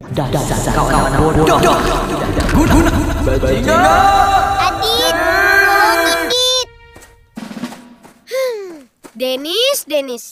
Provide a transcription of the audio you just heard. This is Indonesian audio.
Dasar kawan bodoh. Guna bajingan. Adit, tolong Adit. Hmm, Denis, Denis.